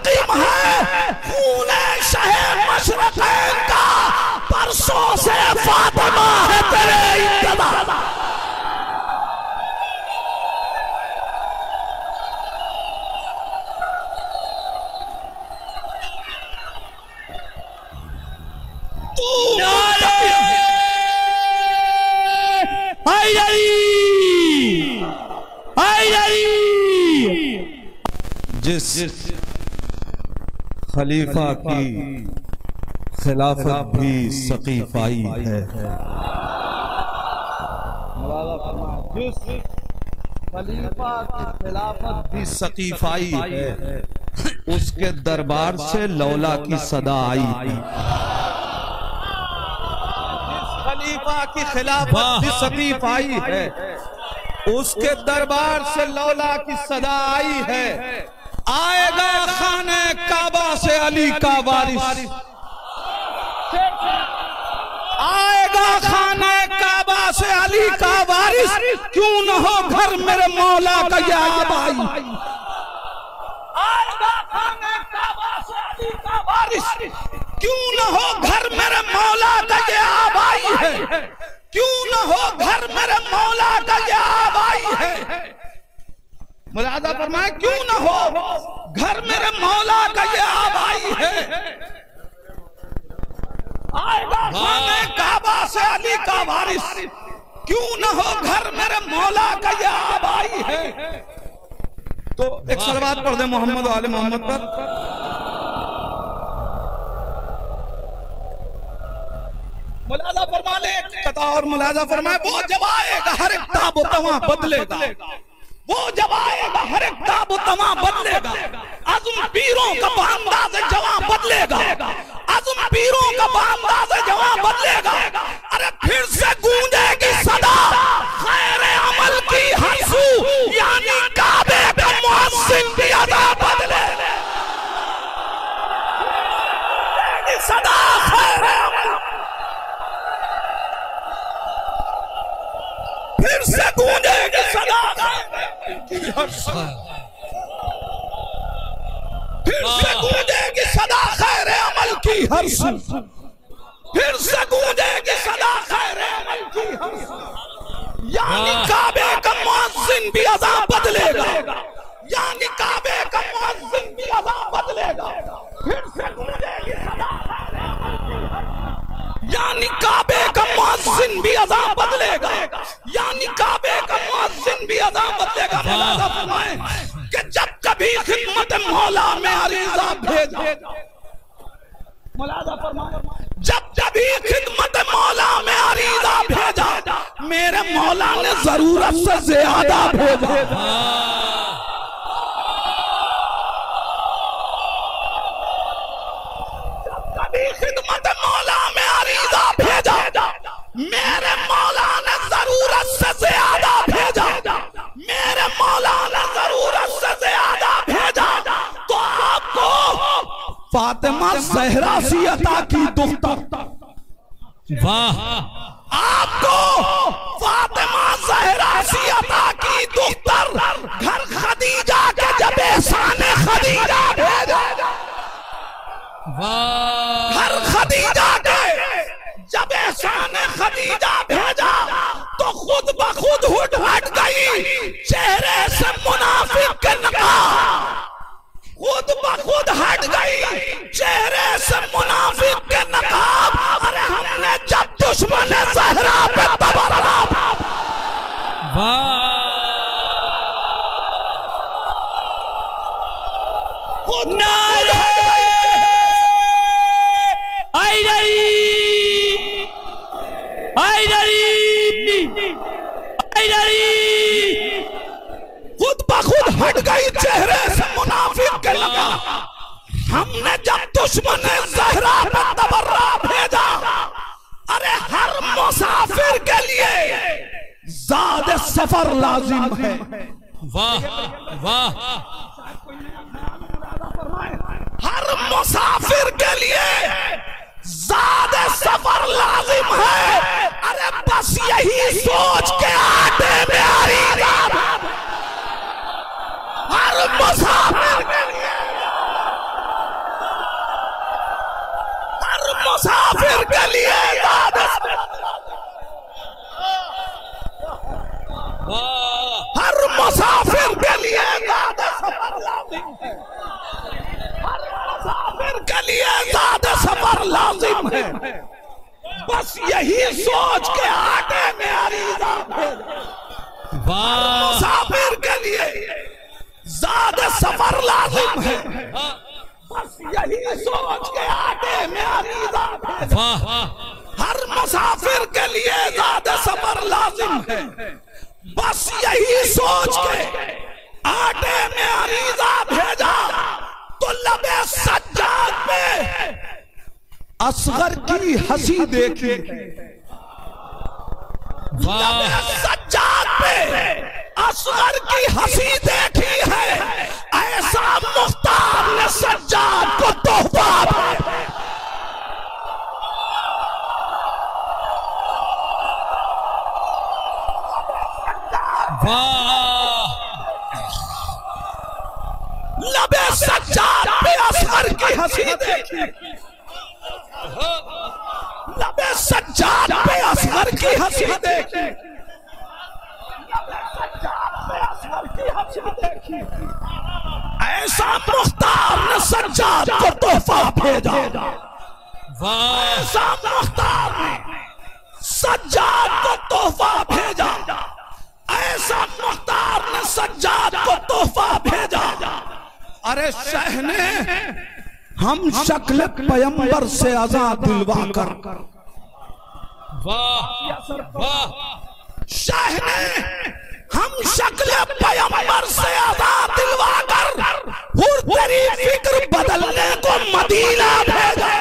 मुंतकिम है। खून शहे मशरकैन का परसों से फातिमा है तेरे इंतज़ार जिस खलीफा की खिलाफत भी सकीफाई है। खलीफा की खिलाफत भी सकीफाई है। उसके दरबार से लौला की सदा आई। थी खलीफा की खिलाफत भी सकीफाई है। उसके दरबार से लौला की सदा आई है। आएगा खाने काबा से अली का वारिस। आएगा खाने काबा से अली का वारिस। क्यों न हो घर मेरे मौला का ये आबाई। क्यों न हो घर मेरे मौला का ये आबाई है। क्यों न हो घर मेरे मौला का ये आबाई है। मुरादा फरमाए क्यों न हो? घर मेरे मौला का ये आबाई है। आएगा काबा से अली का वारिस। क्यों न हो? घर मेरे मौला का ये आबाई है। तो एक सलवात पढ़ दे मोहम्मद वाले मोहम्मद पर। मुलाजा फरमा ले कथा और मुलाजा फरमाए वो जब आएगा हर एक ताबो तवा बदलेगा। वो जब आएगा, हर एक ताबो तवा बदलेगा। अजुम पीरों का बांदाज जवा बदलेगा। अजुम पीरों का बांदाज जवा बदलेगा। अरे फिर से गूंजेगी सदा। खैर अमल की हंसू, यानी काबे का मुहस्सिन भी अदा बदले। सदा, खैर अमल। फिर से गूंजेगी सदा। फिर से गूंजेगी सदा खैर अमल की हर सुन फिर से गूंजेगी सदा खैर अमल की हर सुन यानी काबे का मुअज्जिन भी अदा बदलेगा। यानी काबे का मुअज्जिन भी अदा बदलेगा। फिर से गूंजेगी सदा खैर अमल की हर सुन। यानी काबे का मुअज्जिन भी अदा बदलेगा। यानी काबे का मुअज्जिन भी अदा बदलेगा मुलाजा फरमाए कि जब कभी खिदमत मौला में अरीजा भेजा मुलाजा फरमाए जब कभी खिदमत मौला में अरीजा भेजा मेरे मौला ने ज़रूरत से ज़्यादा भेजा। फातिमा जहरा सी अता की दुख्तर वाह। आपको फातिमा जहरा सी अता की दुख्तर घर खदीजा के जब एहसान खदीजा भेजा। वाह। हर खदीजा के जब एहसान खदीजा भेजा तो खुद ब खुद हुट हट गई। पर लाजिम है। वाह वाह। हर मुसाफिर के लिए ज़्यादा सफ़र लाजिम है। अरे बस यही सोच के आटे में आ हर मुसाफिर के लिए। हर मुसाफिर के लिए। ज़्यादा सफ़र लाजिम है। बस यही सोच के आटे में अरीजा भेजा वाह। मुसाफिर के लिए ज़्यादा सफ़र लाजिम है। बस यही सोच के आटे में अरीजा हर मुसाफिर के लिए ज़्यादा सफ़र लाजिम है। बस यही सोच के आटे में अरीजा भेजा तो लबे सज्जाद पे असगर की हँसी देखी। सज्जाद पे असगर की हँसी देखी है। ऐसा मुख्तार ने सज्जाद को तोहफा लबे सज्जाद पे असगर की हँसी देखी। ऐसा मुख्तार ने सज्जाद को तोहफा भेजा। ऐसा मुख्तार ने सज्जाद को तोहफा भेजा। ऐसा मुख्तार ने सज्जाद को तोहफा भेजा। अरे शह ने हम शक्ल पयंबर से आज़ाद दिलवा कर वाह हम शक्ल पैम्बर से आज़ाद दिलवा कर तेरी फ़िक्र बदलने को मदीना भेजा।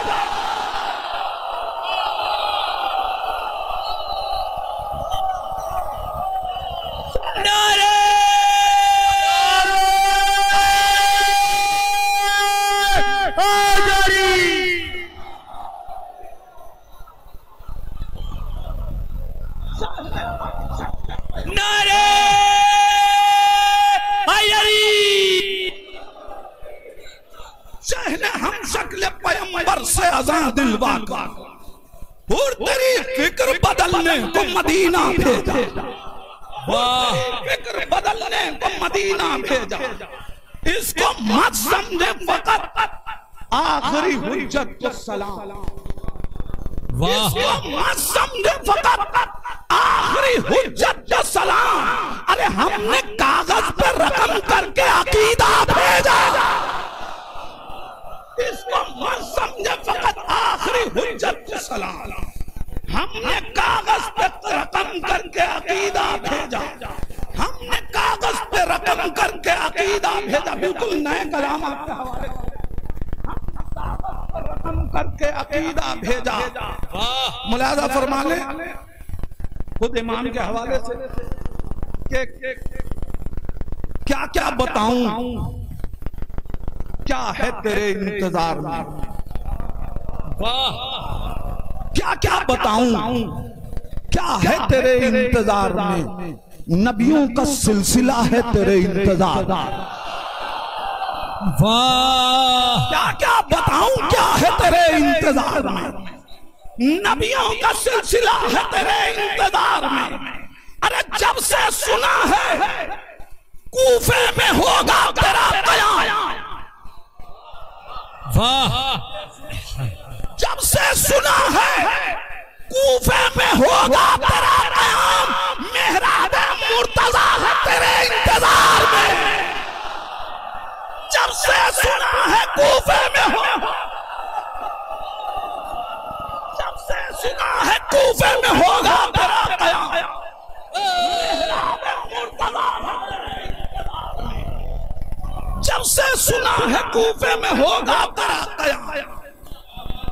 मदीना इसको मत समझे फकत आखिरी हुई को सलाम वाह मत समझे फकत आखिरी हुज्जत को सलाम अरे हमने कागज़ पे रकम करके अकीदा भेजा इसको मत समझे फकत आखिरी हुज्जत को सलाम हमने कागज़ पे रकम करके अकीदा भेजा हमने कागज़ पे रकम करके अकीदा भेजा बिल्कुल नए कलाम आपके हवाले हमने कागज़ पे रकम करके अकीदा भेजा वाह मुलाजा फरमा ले खुद इमाम के हवाले से। के के, क्या क्या बताऊँ? क्या है तेरे इंतज़ार में? वाह। क्या क्या बताऊँ? क्या है तेरे इंतज़ार में? नबियों का सिलसिला है तेरे इंतज़ार। वाह। क्या क्या बताऊँ? क्या है तेरे इंतज़ार में? नबियों का सिलसिला है तेरे इंतज़ार में। अरे जब से सुना है कूफे में होगा तेरा कयाम। वाह। जब से सुना है कूफे में होगा तेरा कयाम। मेहराब मुर्तजा है तेरे इंतज़ार में। जब से सुना है कूफे में होगा जब से सुना है कूफे में होगा तेरा कयाम। जब से सुना है कूफे में होगा तेरा कयाम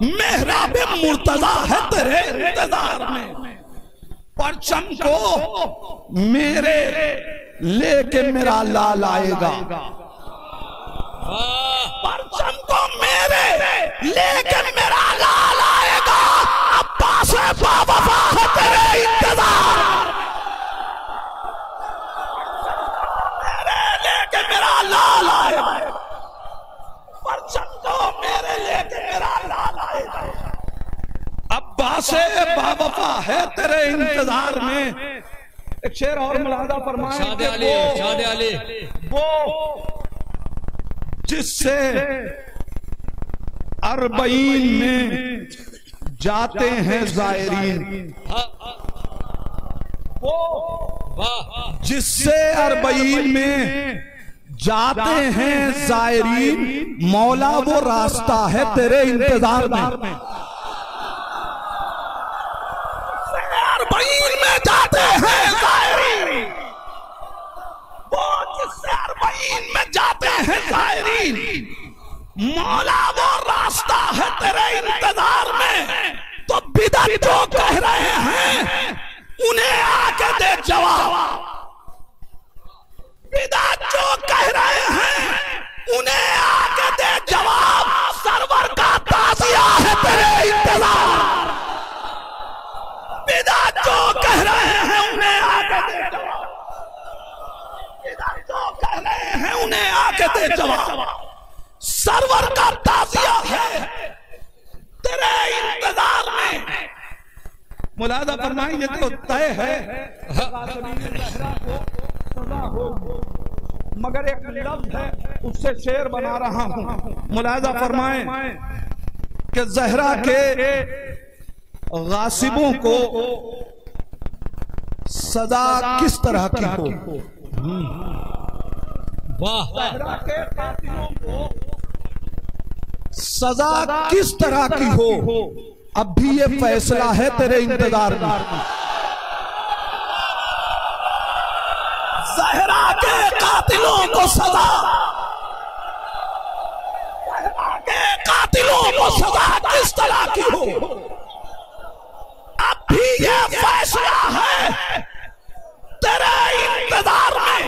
मेहराब मुर्तजा है तेरे इंतज़ार में। परचम को मेरे लेके मेरा लाल आएगा। परचम को मेरे लेके मेरा लाल बाबा तेरे इंतज़ार मेरे लेके मेरा लाल आएगा परचम मेरे लेके मेरा लाल आएगा से बाबा है तेरे इंतज़ार में। एक शेर और मुलादा फरमाए वो जिससे अरबईन में जाते हैं जायरीन। जिससे अरबईन में जाते हैं जायरीन मौला वो रास्ता है तेरे इंतज़ार में। अरबईन में जाते हैं जायरीन। वो जिससे अरबईन में जाते हैं जायरीन। मौला वो रास्ता है तेरे इंतज़ार में। तो बिदत जो कह रहे हैं, उन्हें आके दे जवाब। बिदत जो कह रहे हैं, उन्हें आके दे जवाब। सरवर का ताजिया है तेरे इंतज़ार। बिदत जो कह रहे हैं, उन्हें आके दे जवाब। बिदत जो कह रहे हैं, उन्हें आके दे जवाब। सरवर का ताजिया है। तेरे इंतज़ार में। मुलादा फरमाई ये तो तय है। मगर एक लफ्ज है उससे शेर बना रहा हूँ। मुलादा फरमाए कि जहरा के गासिबों को सजा किस तरह की हो? वाह। सजा किस तरह की हो? अब भी ये फैसला है तेरे इंतज़ार में। जहरा के कातिलों को सजा। जहरा के कातिलों को सजा किस तरह की हो? अब भी ये फैसला है तेरे इंतज़ार में।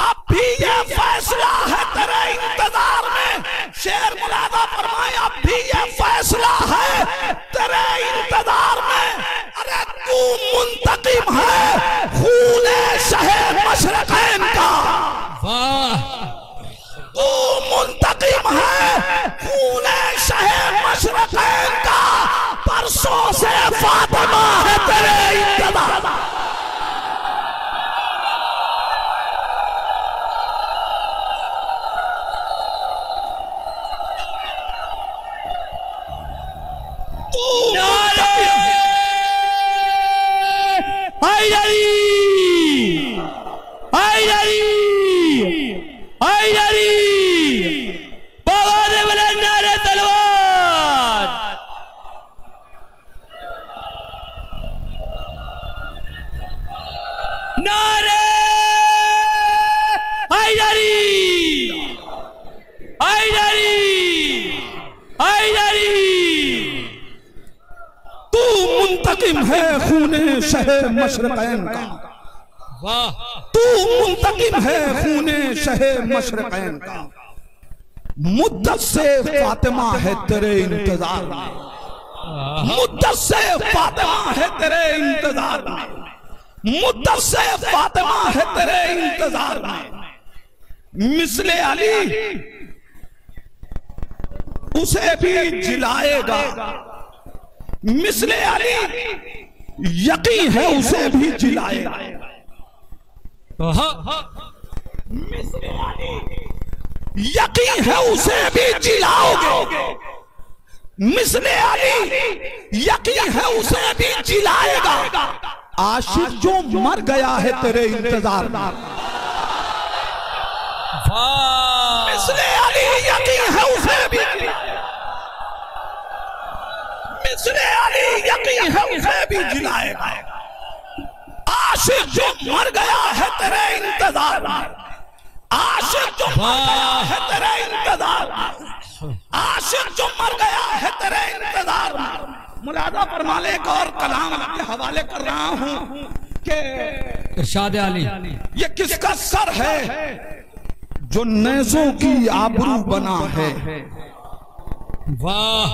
अब भी ये फैसला है तेरे इंतज़ार में। शेर मुलादा फरमाए अब भी ये फैसला है तेरे इंतज़ार में। अरे तू मुंतकिम है खूने शहर मशरकैन का। वाह। तू मुंतकिम है खूने शहर मशरकैन का। परसों से फातिमा है मशरकैन का। वाह। तू मुंतकिम है खूने शहर मशरकैन का। मुद्दत से फातिमा है तेरे इंतज़ार में। मुद्दत से फातिमा है तेरे इंतज़ार में। मुद्दत से फातिमा है तेरे इंतज़ार में। मिसले अली उसे भी जिलाएगा। मिसले अली यकीन है उसे भी जिलाएगा यकीन है उसे भी जिलाओगे मिसले अली यकीन है उसे भी जिलाएगा आशिक जो मर गया है तेरे इंतज़ार में। वाह। मिसले अली यकीन है उसे भी मिसले अली यकीन है उसे भी जिलाएगा। आशिक जो मर गया है तेरे इंतज़ार। में आशिक जो मर गया है तेरे इंतज़ार। में आशिक जो मर गया है तेरे इंतज़ार। में मुलादा फरमाले का और कलाम के हवाले कर रहा हूँ कि इरशाद अली। ये किसका सर है जो नेजों की आबरू बना है? वाह।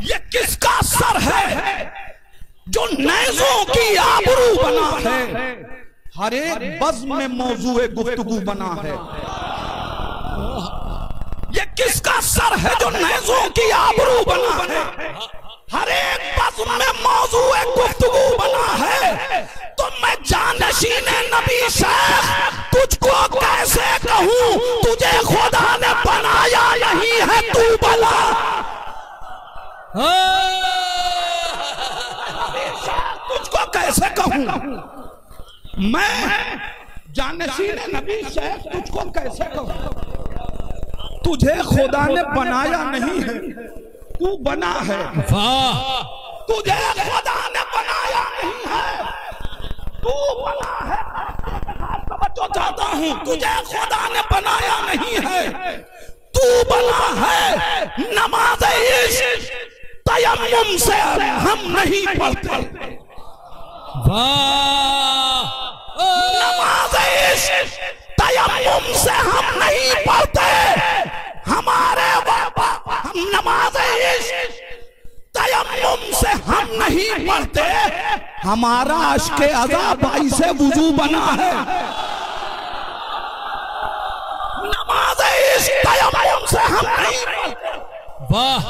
ये किसका सर है जो नेजों की आबरू बना है? हर एक बज़्म में मौजू गुफ्तगू बना है। ये किसका सर है जो नेजों की आबरू बना है? हर एक बज़्म में मौजू गुफ्तगू बना है। तो मैं जानशीन नबी शेख तुझको कैसे कहूँ? तुझे खुदा ने बनाया नहीं है तू बला। तुझको कैसे कहूँ? मैं जानशीन नबी शेख तुझको कैसे कहूँ? तुझे खुदा ने बनाया नहीं है तू बना है। वाह। तुझे खुदा ने बनाया नहीं है तू बना है। तो चाहता हूँ तुझे खुदा ने बनाया नहीं है तू बना है। तयम्मुम से हम नहीं पढ़ते। इश्क से हम नहीं पढ़ते। हमारे हम नमाज़ तयम्मुम से हम नहीं पढ़ते। हमारा अश्क भाई से वज़ू बना है। नमाज़ तयम्मुम से हम नहीं पढ़ते। वाह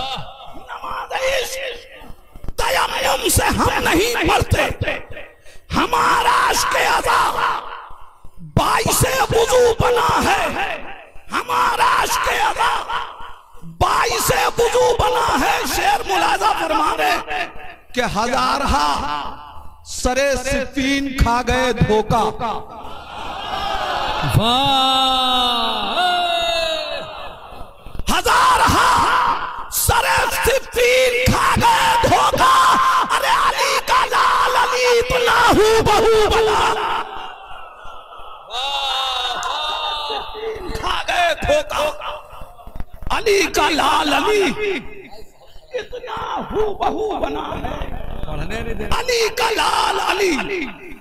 इश्क से हम नहीं पढ़ते हमारा अश्क अजाब बाईस वज़ू बना है। हमारा अश्क अजाब बाईस वज़ू बना है, शेर मुलाजा फरमा कि हज़ार सरे सिफीन खा गए धोखा। वाह हज़ार सरे सिफीन खा गए धोखा। अरे अली का लाल अली इतना हूँ बहू बना। खा गए धोखा। अली का लाल अली इतना हूँ बहू बना है। पढ़ने अली का लाल अली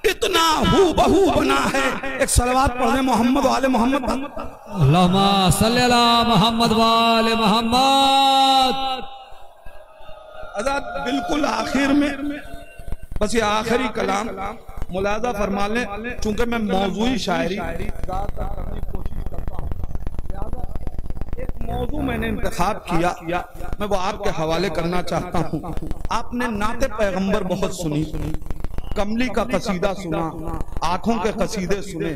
इतना हूँ बहू बना है। एक सलवार पढ़ने मोहम्मद वाले मोहम्मद मोहम्मद वाले मोहम्मद। आज़ाद बिल्कुल आखिर में। बस ये आखिरी कलाम, मुलाजा फरमा लें चूँकि मैं मौजूदी शायरी। मौजू मैंने इंतखाब किया, मैं वो आपके हवाले करना चाहता हूँ। आपने नाते पैगंबर बहुत सुनी, कमली का कसीदा सुना, आँखों के कसीदे सुने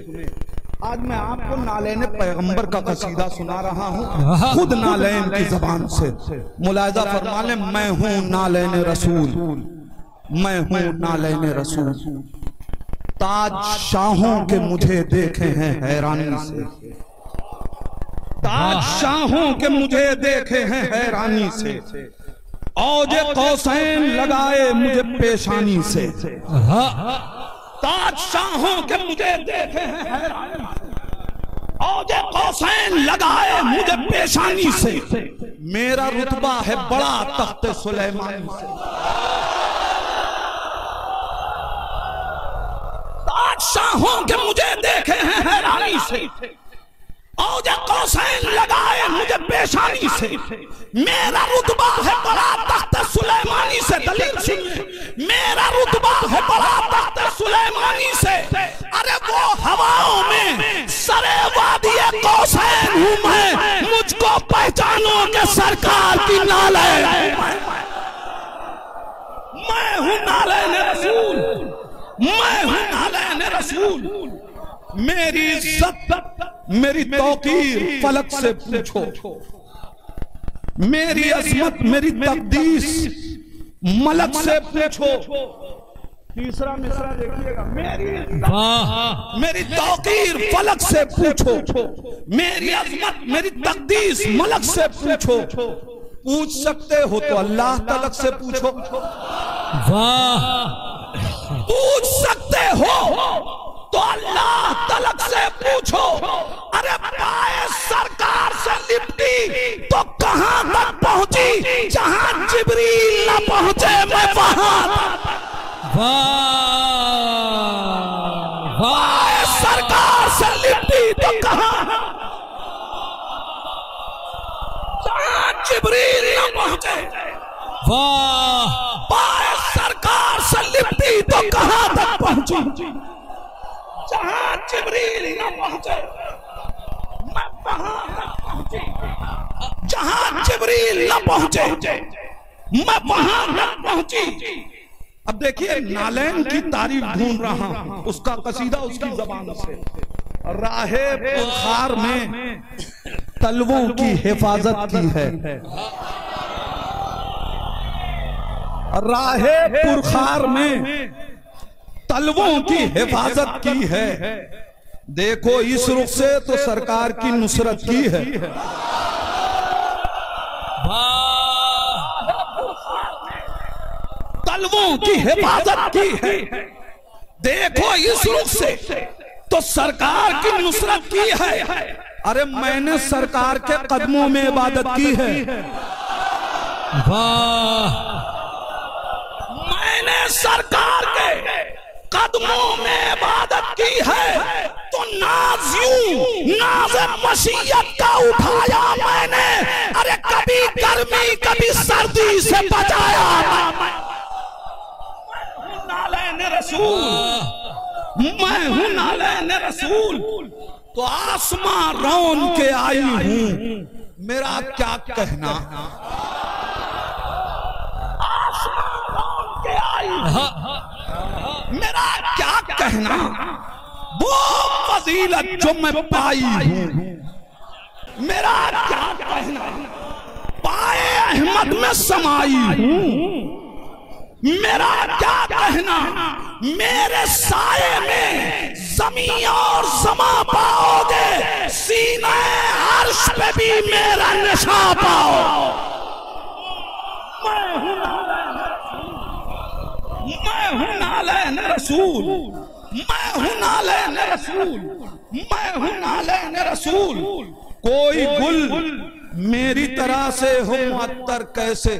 आज मैं आपको नालेन पैगंबर का कसीदा सुना रहा हूँ। खुद नालैन की जबान से। मुलायजा फरमा ले मैं हूँ नालैन रसूल। मैं हूँ नालैन रसूल। ताज शाहों के मुझे देखे हैं हैरानी से। ताज शाहों के मुझे देखे हैं हैरानी से। औजे कौसैन लगाए मुझे पेशानी से। हाँ ताज शाहों के मुझे देखे हैं कौसैन लगाए मुझे पेशानी से। मेरा रुतबा है बड़ा तख्त सुलेमान से। बादशाहों के मुझे देखे हैं हैरानी से। औजे कौसैन लगाए मुझे पेशानी से। मेरा रुतबा है बड़ा तख्त सुलेमानी से, दलील सुनिए मेरा रुतबा है बड़ा तख्त सुलेमानी से। अरे वो हवाओं में सरे वादी कौसैन हूँ मैं। मुझको पहचानो के सरकार की नालैन हूँ मैं। हूँ नालैन रसूल। मैं हूँ नालैन रसूल। मेरी इज़्ज़त मेरी तौकीर फलक से पूछो। मेरी अजमत मेरी तकदीस मलक से पूछो। तीसरा मिसरा देखिएगा। मेरी वाह मेरी तौकीर फलक से पूछो। मेरी अजमत मेरी तकदीस मलक से पूछो। पूछ। सकते हो तो अल्लाह तलक से पूछो। वाह। पूछ सकते हो। तो अल्लाह तलक से पूछो अरे पाए सरकार से लिपटी तो कहाँ तक पहुँची? जहाँ जिबरील न पहुँचे मैं वहाँ वाह। सरकार से लिपटी तो कहाँ? जहाँ जिबरील न पहुँचे। वाह। पाए सरकार से लिपटी तो कहाँ तक पहुँची? जहाँ जिबरील न पहुँचे। मैं वहाँ तक पहुँची। जहाँ जिबरील न पहुँचे, मैं वहाँ तक पहुँची। अब देखिए, नालैन की तारीफ़ ढूंढ रहा हूँ, उसका कसीदा उसकी जबान से। राहे बुखार में तलवों की हिफाजत की है। राहे पुरखार में तलवों की हिफाजत की है। देखो इस रुख से तो सरकार की नुसरत की है। तलवों की हिफाजत की है। देखो इस रुख से तो सरकार की नुसरत की है। अरे मैंने सरकार के कदमों में इबादत की है। वाह। मैंने सरकार कदमों में इबादत की है तो नाजियों नाज मसीहत का उठाया मैंने। अरे कभी गर्मी, कभी सर्दी से बचाया मैं रसूल मैं हूँ नालैन रसूल। तो आसमां रौन के आई हूँ। मेरा क्या कहना? आसमां रौन के आई हूँ। कहना वो फजीलत जो मैं पाई हूँ। मेरा क्या कहना, पाए अहमद में समाई हूँ। मेरा क्या कहना, मेरे साये में जमी और समा पाओगे, सीने हर्ष पे भी मेरा नशा पाओ। मैं हूँ मैं हूँ नालैन रसूल। मैं हूँ नालैन रसूल। मैं हूँ नालैन रसूल। कोई गुल मेरी तरह से हो मुअत्तर कैसे?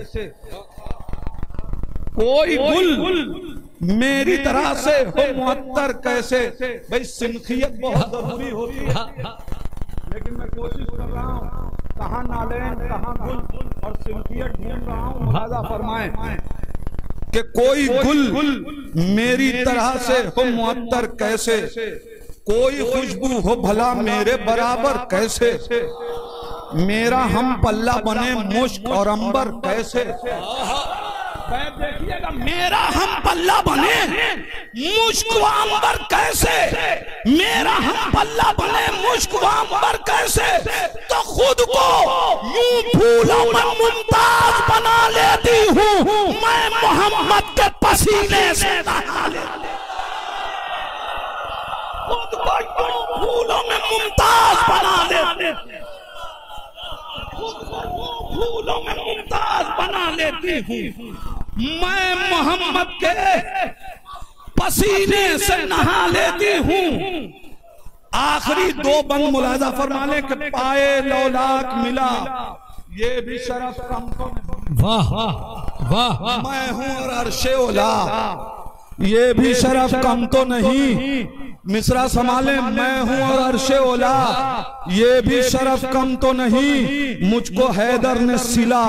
कोई गुल मेरी तरह से हो मुअत्तर कैसे? भाई सिनखियत बहुत ज़रूरी होती है। लेकिन मैं कोशिश कर रहा हूँ कहाँ नालैन कहाँ गुल और सिनखियत ढूंढ रहा हूँ मुलाजा फरमाए। कि कोई गुल मेरी तरह से हो मुअत्तर कैसे? कोई खुशबू हो भला मेरे बराबर कैसे? मेरा हम पल्ला बने मुश्क और अंबर कैसे? देखिएगा मेरा हम पल्ला बने। मुश्क व अंबर कैसे? मेरा हम पल्ला बने। मुश्क अंबर कैसे? तो खुद को यूँ फूलों में मुमताज़ बना लेती हूँ। मैं मोहम्मद के पसीने से नहा लेती खुद को यूँ फूलों में मुमताज़ बना लेती खुद को यूँ फूलों में मुमताज़ बना लेती हूँ। मैं मोहम्मद के पसीने से नहा लेती हूँ। आखिरी दो बंद मुलाजा फरमाने के पाए लौलाक मिला। ये भी शरफ कम तो वाह वाह मैं हूँ और अरशे ओला ये भी शरफ कम तो नहीं। मिश्रा संभाले मैं हूँ और अरशे ओला ये भी शरफ कम तो नहीं। मुझको हैदर ने सिला।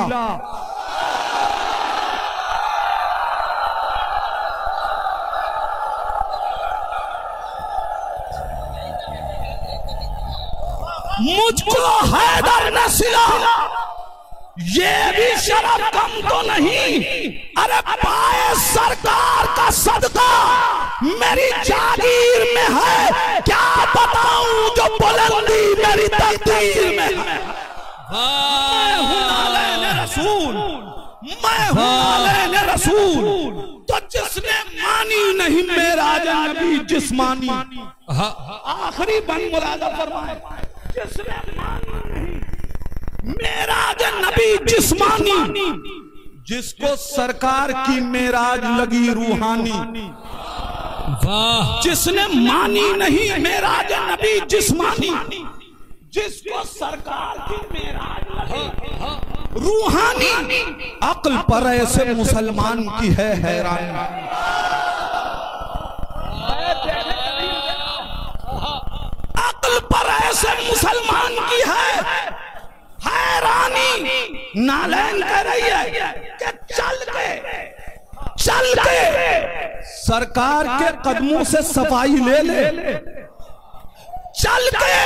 मुझको हैदर ने सिला। ये भी शराब कम तो नहीं। अरे पाए सरकार का सदका मेरी जागीर में है। क्या बताऊँ जो बुलंदी मेरी तकदीर में है? मैं हूँ रसूल। मैं हूँ रसूल। तो जिसने मानी नहीं मेरा नबी जिस्मानी आखिरी बन मुरादा फरमाए। जिसने मानी नहीं मेरा नबी जिस्मानी जिसको सरकार की मेराज लगी रूहानी वाह। जिसने मानी नहीं मेराज नबी जिस्मानी जिसको सरकार की मेराज लगी रूहानी। अक्ल पर ऐसे मुसलमान की है हैरानी अक्ल पर ऐसे मुसलमान की है। हैरानी नालैन कह रही है कि चल के चल के सरकार के कदमों से सफ़ाई ले ले। चल के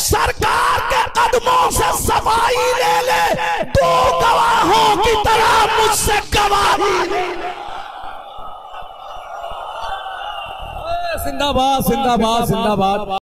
सरकार के कदमों से सफ़ाई ले ले। दो गवाहों की की तरह मुझसे गवाही जिंदाबाद जिंदाबाद जिंदाबाद।